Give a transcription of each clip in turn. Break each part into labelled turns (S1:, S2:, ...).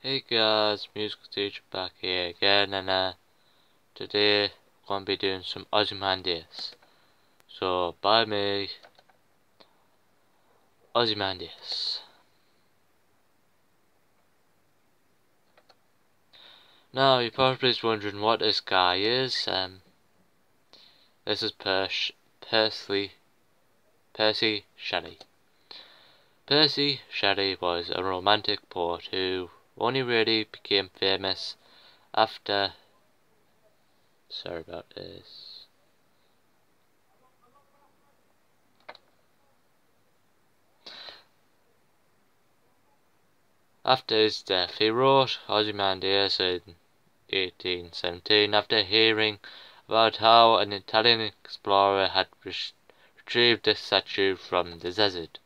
S1: Hey guys, musical teacher back here again and uh, today I'm going to be doing some Ozymandias. So by me, Ozymandias. Now you're probably wondering what this guy is. Um, this is Persh Percy Percy Shelley. Percy Shelley was a romantic poet who only really became famous after. Sorry about this. After his death, he wrote Ozymandias in 1817 after hearing about how an Italian explorer had retrieved a statue from the desert.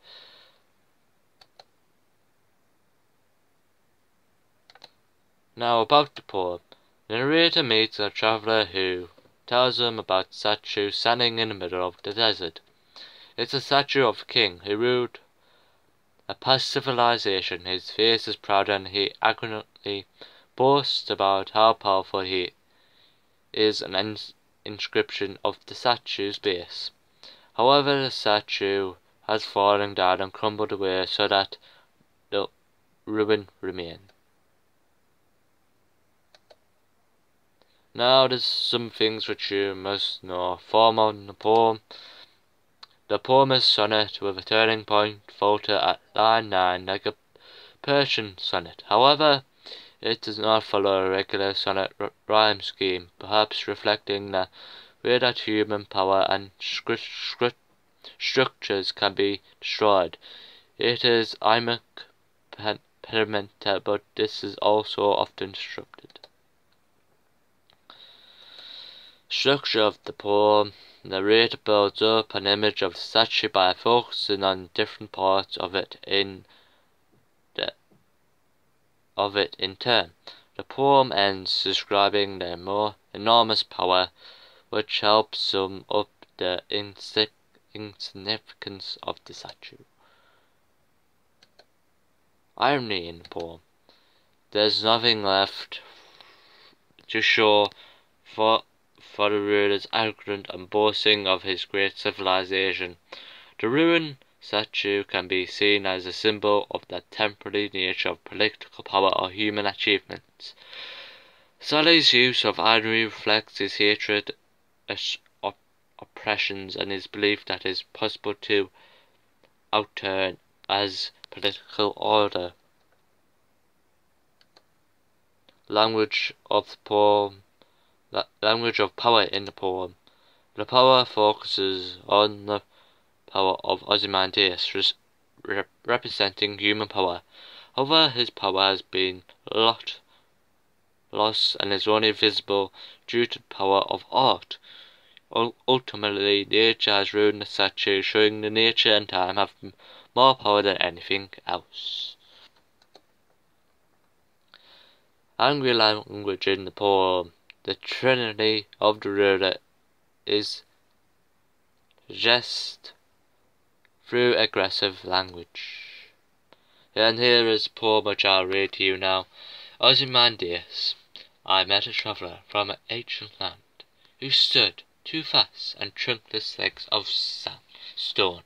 S1: Now about the poem. The narrator meets a traveller who tells him about a statue standing in the middle of the desert. It's a statue of a king who ruled a past civilization. His face is proud and he arrogantly boasts about how powerful he is an ins inscription of the statue's base. However, the statue has fallen down and crumbled away so that the ruin remains. Now there's some things which you must know. Form on the poem. The poem is sonnet with a turning point volta at line 9 like a Petrarchan sonnet. However, it does not follow a regular sonnet rhyme scheme, perhaps reflecting the way that human power and structures can be destroyed. It is iambic pentameter, but this is also often disrupted. Structure of the poem. Narrator builds up an image of the statue by focusing on different parts of it in the, of it in turn. The poem ends describing the more enormous power which helps sum up the insignificance of the statue. Irony in the poem. There's nothing left to show for for the ruler's arrogant and boasting of his great civilization. The ruined statue can be seen as a symbol of the temporary nature of political power or human achievements. Shelley's use of irony reflects his hatred of oppressions and his belief that it is possible to outturn as political order. Language of the poem language of power in the poem. The power focuses on the power of Ozymandias, rep representing human power. However, his power has been lot, lost and is only visible due to the power of art. Ultimately, nature has ruined the statue, showing that nature and time have more power than anything else. Angry language in the poem. The trinity of the ruler is just through aggressive language. And here is poem which I'll read to you now. Ozymandias, I met a traveller from an ancient land, who stood two vast and trunkless legs of sand, stone.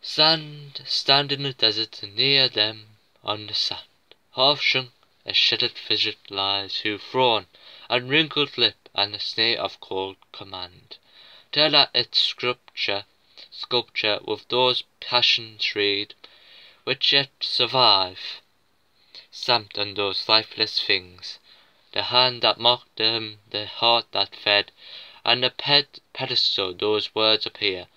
S1: Sand stand in the desert near them on the sand, half shrunk a shattered fidget lies who frown, and wrinkled lip, and a sneer of cold command, Tell that its sculpture, sculpture with those passions read, which yet survive, stamped on those lifeless things, the hand that mocked them, the heart that fed, and the ped pedestal those words appear.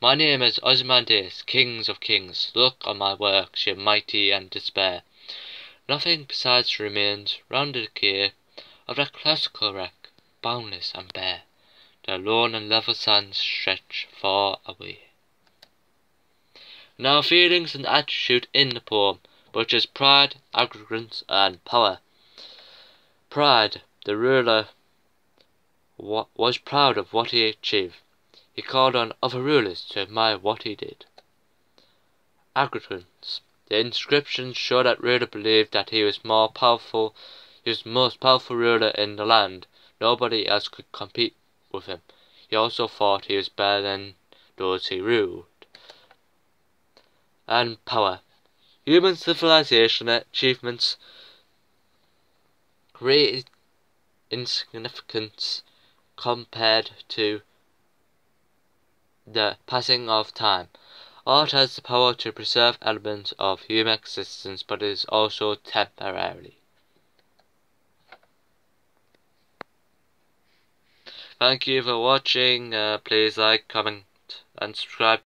S1: My name is Ozymandias, kings of kings, look on my works, ye mighty and despair. Nothing besides remains round the decay of that classical wreck, boundless and bare. The lone and level sands stretch far away. Now feelings and attitude in the poem, which is pride, arrogance, and power. Pride, the ruler was proud of what he achieved. He called on other rulers to admire what he did. Arrogance, The inscriptions show that Ruler believed that he was more powerful, he was the most powerful ruler in the land. Nobody else could compete with him. He also thought he was better than those he ruled. And power. Human civilization achievements great insignificance compared to the passing of time. Art has the power to preserve elements of human existence, but it is also temporary. Thank you for watching. Uh, please like, comment, and subscribe.